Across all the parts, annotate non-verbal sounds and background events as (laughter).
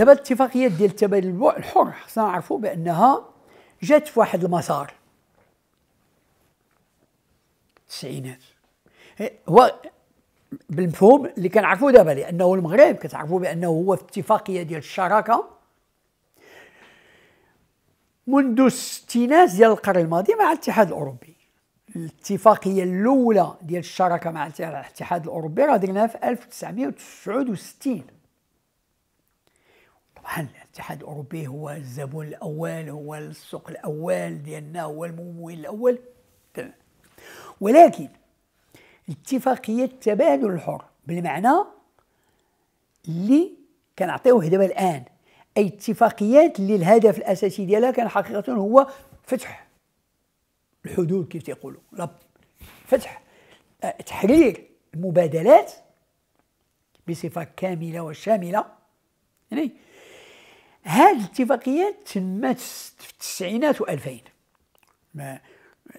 دابا الاتفاقيات ديال التبادل الحر خصنا نعرفوا بأنها جات في واحد المسار. التسعينات. هو بالمفهوم اللي كنعرفوا دابا لأنه المغرب كتعرفوا بأنه هو في اتفاقية ديال الشراكة. منذ الستينات ديال القرن الماضي مع الاتحاد الأوروبي. الاتفاقية الأولى ديال الشراكة مع الاتحاد الأوروبي راه درناها في 1969 طبعا الاتحاد الأوروبي هو الزبون الأول هو السوق الأول ديالنا هو الممول الأول. ولكن اتفاقية التبادل الحر بالمعنى اللي كنعطيوه دابا الآن أي اتفاقيات اللي الهدف الأساسي ديالها كان حقيقة هو فتح الحدود كيف تيقولوا فتح آه، تحرير المبادلات بصفة كاملة وشاملة يعني هذه الاتفاقيات تمت في التسعينات و2000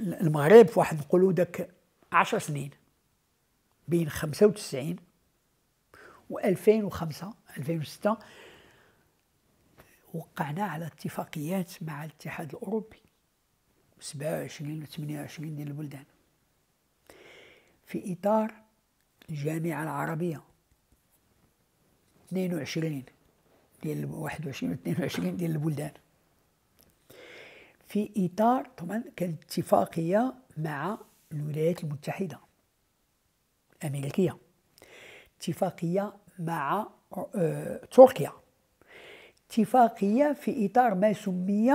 المغرب في واحد نقولوا داك 10 سنين بين 95 و 2005 2006 وقعنا على اتفاقيات مع الاتحاد الأوروبي 27 و 28 ديال البلدان. في إطار الجامعة العربية 22 ديال 21 و 22 ديال البلدان. في إطار طبعا كانت اتفاقيه مع الولايات المتحدة الامريكيه اتفاقية مع آه، تركيا. اتفاقية في إطار ما سمي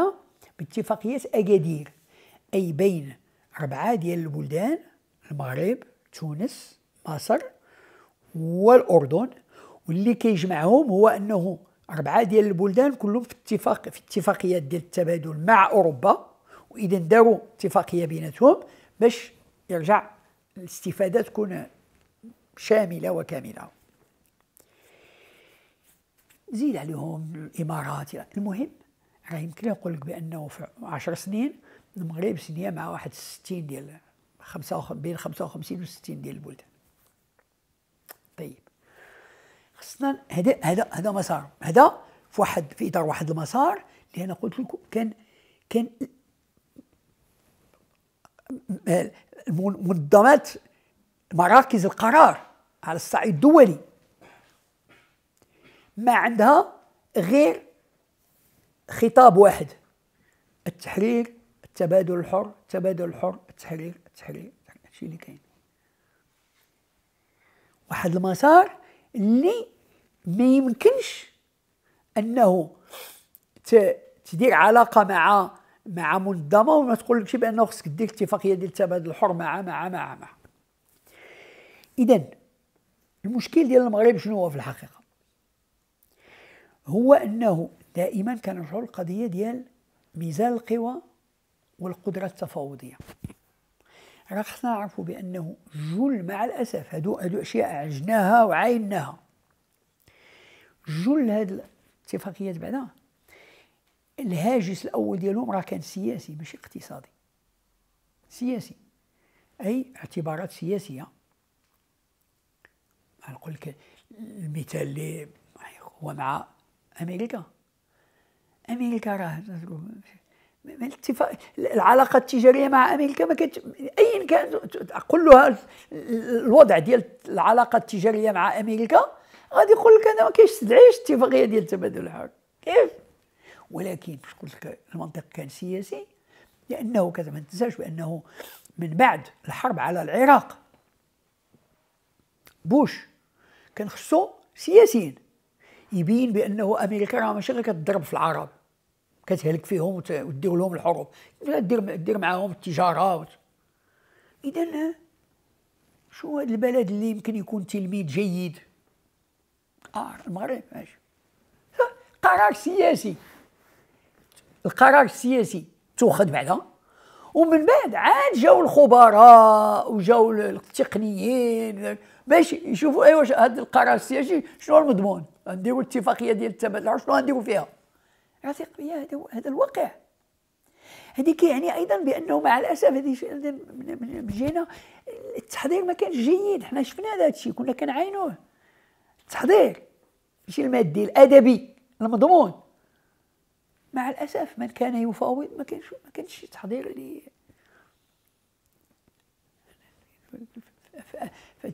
باتفاقية أكادير أي بين أربعة ديال البلدان المغرب تونس مصر والأردن. واللي كيجمعهم هو أنه أربعة ديال البلدان كلهم في اتفاق في اتفاقيات ديال التبادل مع أوروبا وإذا داروا اتفاقية بيناتهم باش يرجع الاستفادة تكون شاملة وكاملة. زيد عليهم الإمارات. المهم راه يمكن نقول لك بأنه في 10 سنين المغرب سنية مع واحد 60 ديال خمسة بين 55 و 60 ديال البلدان. خصنا هذا هذا هذا مسار. هذا في واحد في إطار واحد المسار اللي أنا قلت لكم كان كان منظمات مراكز القرار على الصعيد الدولي. ما عندها غير خطاب واحد. التحرير التبادل الحر التبادل الحر التحرير التحرير هادشي اللي كاين؟ واحد المسار اللي ما يمكنش أنه تدير علاقة مع مع منظمة وما تقولكش بأنه خصك دير اتفاقية ديال التبادل الحر مع مع مع مع. اذا المشكل ديال المغرب شنو هو في الحقيقة؟ هو أنه دائما كنرجعوا القضية ديال ميزان القوى والقدرة التفاوضية. راه خصنا نعرفوا بأنه جل مع الأسف هادو هادو أشياء عجناها وعايناها. جل هاد الاتفاقيات بعدا. الهاجس الأول ديالهم راه كان سياسي ماشي اقتصادي. سياسي. أي اعتبارات سياسية. نقول لك المثال اللي هو مع أمريكا. أمريكا راه الاتفاق العلاقة التجارية مع أمريكا ما كانت ايا كان كلها الوضع ديال العلاقة التجارية مع أمريكا غادي يقول لك أنا ما كيستدعيش اتفاقيه ديال التبادل الحر كيف؟ ولكن باش قلت لك المنطق كان سياسي لأنه كذا ما تنساش بأنه من بعد الحرب على العراق بوش كان خصو سياسيين يبين بأنه أمريكا راه ماشي غير كتضرب في العرب كتهلك فيهم وتدير لهم الحروب دير دير معاهم التجارة اذا شو هذا البلد اللي يمكن يكون تلميذ جيد؟ آه المغرب ماشي. قرار سياسي. القرار السياسي تؤخذ بعدا ومن بعد عاد جاو الخبراء وجاو التقنيين باش يشوفوا أيوا هذا القرار السياسي شنو المضمون؟ نديروا اتفاقيه ديال التبادل شنو غنديروا فيها؟ هذا هذا الواقع. هذيك يعني أيضا بأنه مع الأسف هذه من جهة التحضير ما كانش جيد. حنا شفنا هذا الشيء كنا كنعاينوه. التحضير ماشي المادي الأدبي المضمون. مع الأسف من كان يفاوض ما كانش ما كانش تحضير ل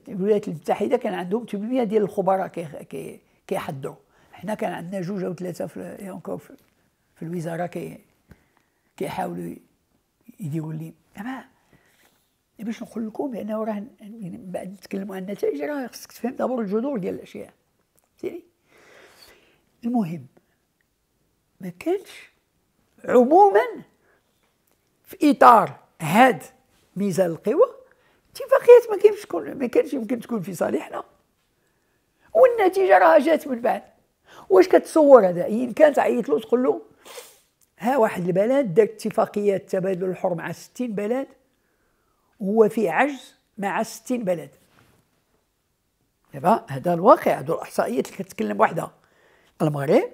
الولايات المتحدة كان عندهم 800 ديال الخبراء كي كيحضروا. حنا كان عندنا جوج أو ثلاثة في في, الوزارة كي كيحاولوا يديروا لي اما باش نقول لكم لأنه راه يعني بعد نتكلموا عن النتائج راه خصك تفهم دابور الجذور ديال الأشياء. فهمتيني المهم ما كانش عموما في إطار هاد ميزان القوى اتفاقيات ما كانش تكون ما كانش يمكن تكون في صالحنا. والنتيجة راها جات من بعد. واش كتصور هذا؟ إن كان تعيط له تقول له ها واحد البلد دار اتفاقيات تبادل الحر مع 60 بلد وهو في عجز مع 60 بلد. دابا هذا الواقع هذو الاحصائيات اللي كتكلم وحدها المغرب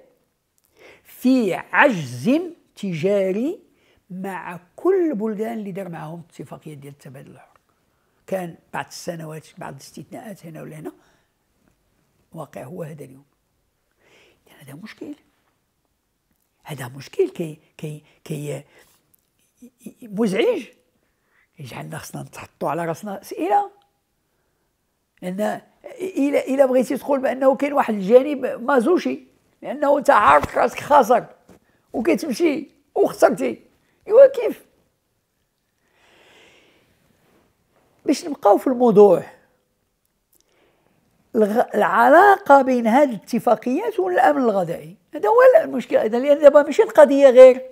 في عجز تجاري مع كل البلدان اللي دار معهم اتفاقيات ديال التبادل الحر. كان بعض السنوات بعض الاستثناءات هنا ولا هنا واقع هو هذا اليوم. هذا مشكل. هذا مشكل كي كي كي مزعج. يجعلنا خصنا نتحطوا على راسنا اسئله لأن إلى إلى بغيتي تقول بأنه كاين واحد الجانب مازوشي لأنه أنت عارف راسك خاسر وكتمشي وخسرتي. إيوا كيف؟ باش نبقاو في الموضوع العلاقة بين هذه الاتفاقيات والأمن الغذائي. هذا هو المشكل أيضا لأن دابا ماشي القضية غير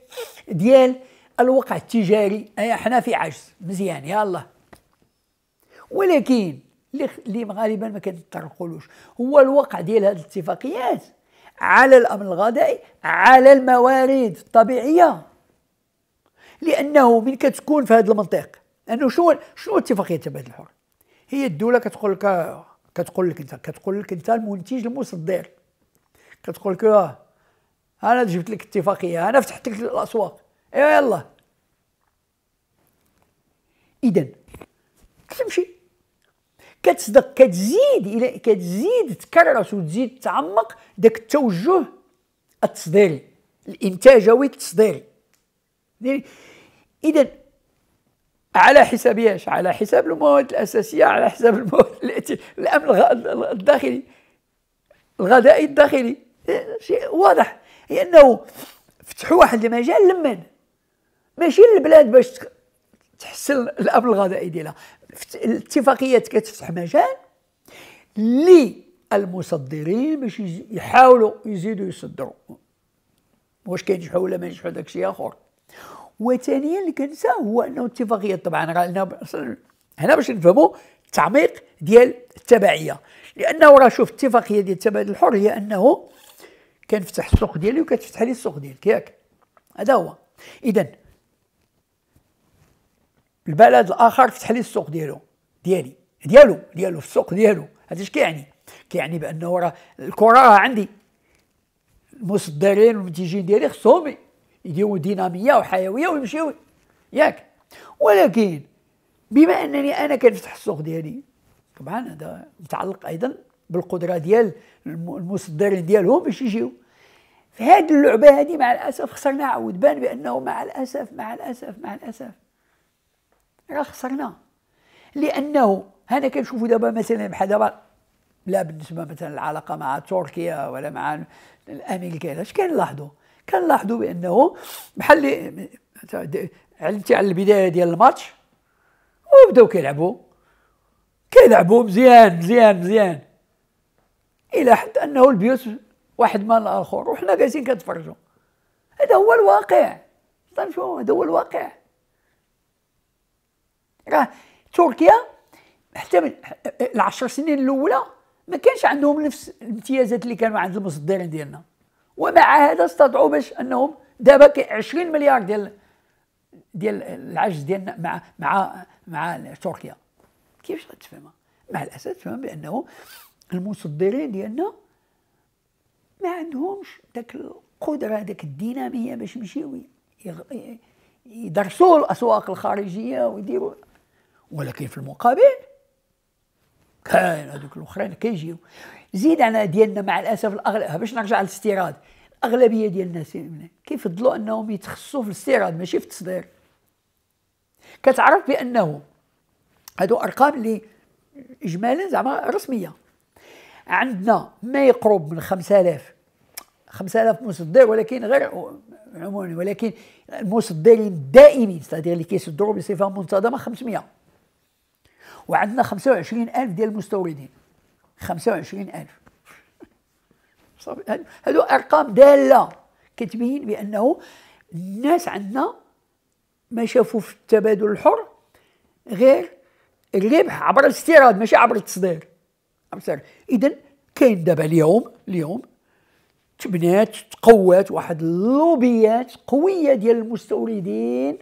ديال الوقع التجاري أي إحنا في عجز. مزيان يلا. ولكن اللي غالبا ما كنطرقولوش هو الوقع ديال هذه الاتفاقيات على الأمن الغذائي على الموارد الطبيعية. لأنه من كتكون في هذا المنطق. أنه شنو شنو اتفاقية التبادل الحر؟ هي الدولة كتقول لك كتقول لك أنت كتقول لك أنت المنتج المصدر. كتقول لك آه أنا جبت لك اتفاقية أنا فتحت لك الأسواق. ايوا يلا. اذا كتمشي كتصدق كتزيد إلى كتزيد تكرس وتزيد تعمق داك التوجه التصديري الانتاجوي التصديري. اذا على حساب إيش؟ على حساب المواد الأساسية على حساب المواد (laughs) الأمن الداخلي. الغذائي الداخلي. شيء واضح. هي انه فتحوا واحد المجال لمن؟ ماشي للبلاد باش تحسن الامن الغذائي ديالها. الاتفاقيات كتفتح مجال للمصدرين باش يحاولوا يزيدوا يصدروا. واش كينجحوا ولا ما ينجحوا داك شيء آخر. وثانيا اللي كنسى هو أنه اتفاقيات طبعا راه هنا باش نفهموا التعميق ديال التبعية. لأنه راه شوف الاتفاقيه ديال التبادل الحر هي أنه كنفتح السوق ديالي وكتفتح لي السوق ديالك ياك. هذا هو. اذا البلد الآخر فتح لي السوق ديالو ديالي ديالو ديالو في السوق ديالو. هذا اش كيعني كيعني بأنه راه الكرة راه عندي. المصدرين والمنتجين ديالي خصهم يديروا دينامية وحيوية ويمشيو ياك. ولكن بما أنني أنا كنفتح السوق ديالي طبعا هذا متعلق أيضا بالقدرة ديال المصدرين ديالهم باش يجيو. هذه اللعبة هذه مع الأسف خسرنا عاود بان بأنه مع الأسف مع الأسف مع الأسف. راه خسرنا. لأنه أنا كنشوفوا دابا مثلا بحال دابا لا بالنسبة مثلا العلاقه مع تركيا ولا مع الامريكان اش كنلاحظوا كنلاحظوا بأنه بحال علمتي على البداية ديال الماتش وبداو كيلعبوا كيلعبوا مزيان مزيان مزيان. إلى حد أنه البيوت واحد مال الآخر وحنا جالسين كنتفرجوا هذا هو الواقع. هذا هو الواقع. راه تركيا حتى من العشر سنين الأولى ما كانش عندهم نفس الامتيازات اللي كانوا عند المصدرين ديالنا. ومع هذا استطاعوا باش أنهم دابا 20 مليار ديال ديال العجز ديالنا مع مع مع تركيا. كيفاش غتفهمها؟ مع الاسف تفهم بأنه المصدرين ديالنا ما عندهمش ذاك القدرة ذاك الدينامية باش يمشيو يدرسوا الأسواق الخارجية ويديروا ولكن في المقابل كاين هذوك الأخرين كيجيو. زيد على ديالنا مع الأسف الأغلب باش نرجع للاستيراد. اغلبيه ديال الناس كيفضلوا أنهم يتخصصوا في الاستيراد ماشي في التصدير. كتعرف بأنه هادو أرقام اللي اجمالا زعما رسمية. عندنا ما يقرب من 5000 5000 مصدر ولكن غير عموما ولكن المصدرين الدائمين ستادير اللي كيصدروا بصفة منتظمة 500 وعندنا 25000 ديال المستوردين. 25000 هذو أرقام دالة. كتبين بأنه الناس عندنا ما شافوا في التبادل الحر غير الربح عبر الاستيراد ماشي عبر التصدير. اذا كاين دابا اليوم اليوم تبنات تقوات واحد اللوبيات قوية ديال المستوردين.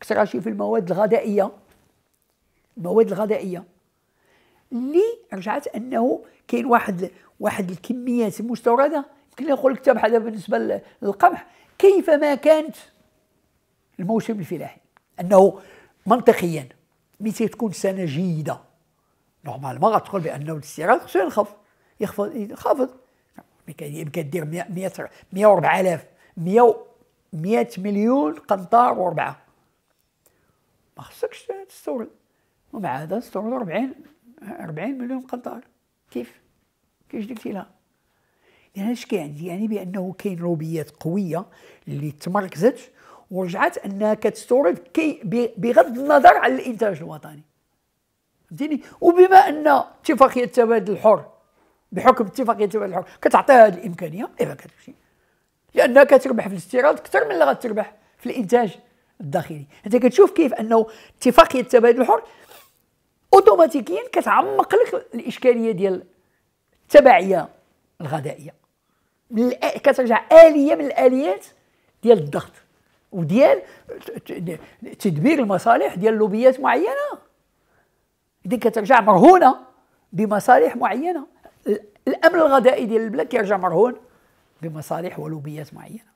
كثر شي في المواد الغذائية. المواد الغذائية. اللي رجعت أنه كاين واحد واحد الكميات المستورده يمكن نقول لك بحال بالنسبة للقمح. كيفما كانت الموسم الفلاحي؟ أنه منطقيا متى تكون سنة جيدة. نورمالمون غتقول بأنه الاستيراد خصو ينخفض. يخفض ينخفض. يمكن دير 100 104000 100 100 مليون قنطار وربعة. ما خصكش تستورد. ومع هذا تستورد 40 40 مليون قنطار. كيف؟ كيفاش درتي لها؟ يعني اش كاين يعني بأنه كاين لوبيات قوية اللي تمركزت ورجعت أنها كتستورد كي بغض النظر على الإنتاج الوطني. فهمتيني؟ وبما أن اتفاقية التبادل الحر بحكم اتفاقية التبادل الحر كتعطيها هذه الإمكانية ايوا كتمشي. لأنها كتربح في الاستيراد أكثر من اللي غتربح في الإنتاج الداخلي. أنت كتشوف كيف أنه اتفاقية التبادل الحر اوتوماتيكيا كتعمق لك الإشكالية ديال التبعية الغذائية. كترجع آلية من الآليات ديال الضغط وديال تدبير المصالح ديال لوبيات معينة. اذا كترجع مرهونة بمصالح معينة. الأمن الغذائي ديال البلاد كيرجع مرهون بمصالح ولوبيات معينة.